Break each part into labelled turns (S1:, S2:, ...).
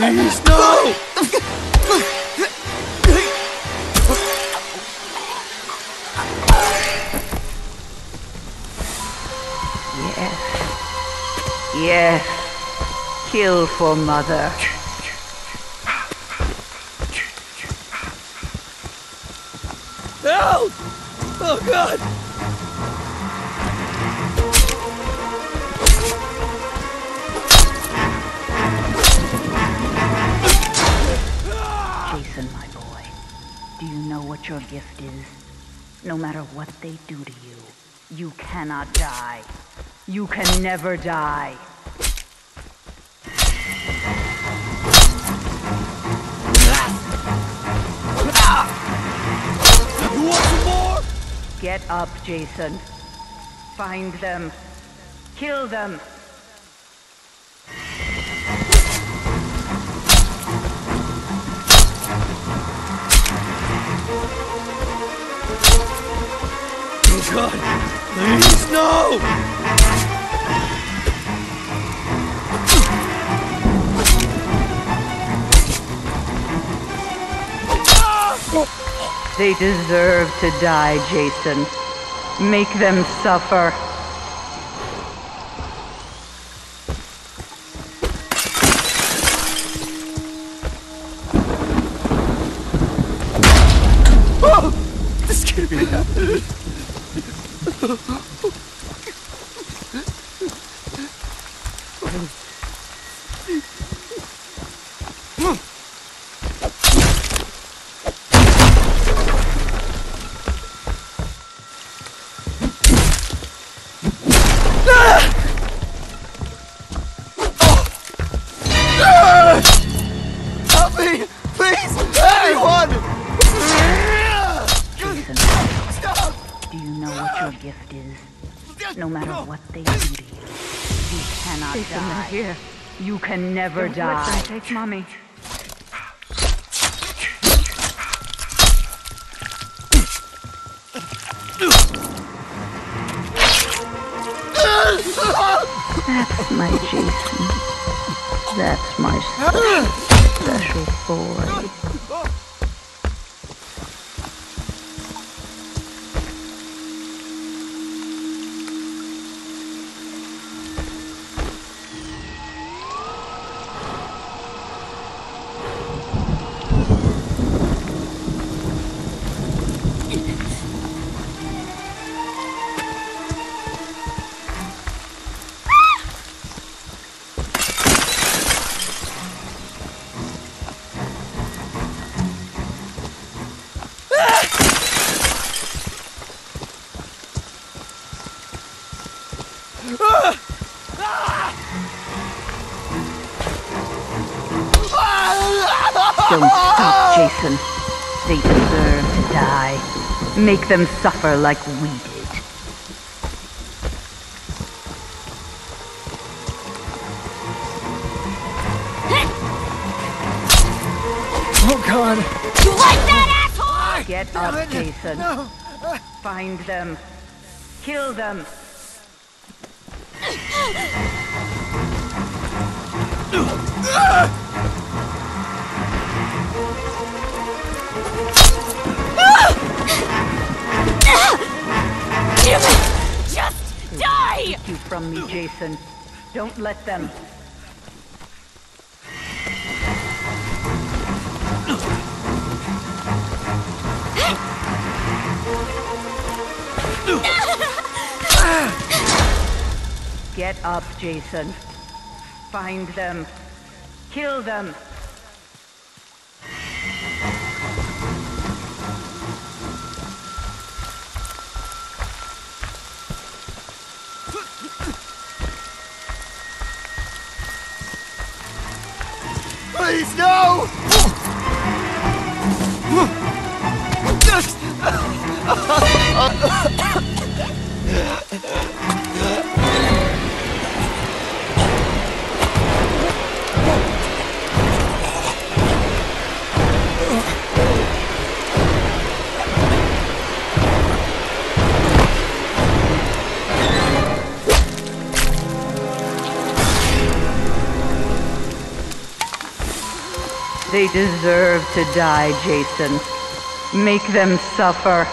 S1: Please, no!
S2: Yes. Yes. Kill for mother.
S1: Help! Oh, God!
S2: Your gift is? No matter what they do to you, you cannot die. You can never die.
S1: You want some more?
S2: Get up, Jason. Find them. Kill them.
S1: God! Please, no!
S2: They deserve to die, Jason. Make them suffer. Ugh! No matter what they do to you, you cannot die.
S3: here.
S2: You can never
S3: Don't let
S2: die.
S3: them take mommy. That's my Jason. That's my special boy.
S2: Don't stop, Jason. They deserve to die. Make them suffer like we did.
S1: Oh god!
S4: You like that, asshole?
S2: Get
S1: Damn
S2: up,
S1: it.
S2: Jason.
S1: No!
S2: Find them. Kill them.
S4: Uh. Just die!
S2: You from me, Jason. Don't let them. Get up, Jason. Find them. Kill them.
S1: Please, no!
S2: They deserve to die, Jason. Make them suffer.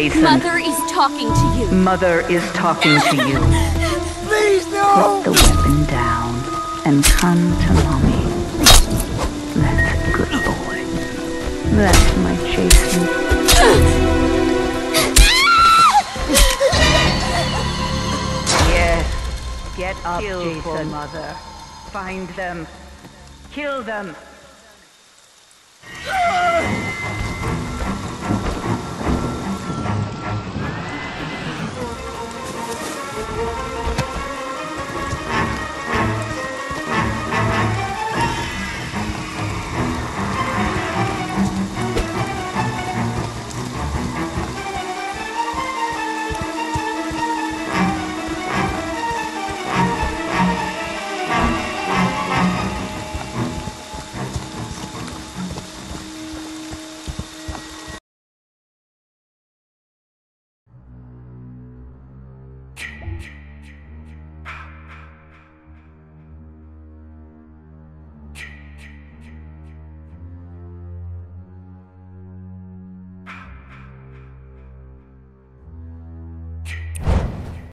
S4: Jason,
S2: Jason.
S4: Mother is talking to you.
S2: Mother is talking to you.
S1: Please, no!
S2: Put the weapon down and come to mommy. That's a good boy. That's my Jason. Yes. Get up, Jason. mother. Find them. Kill them.
S1: Ah!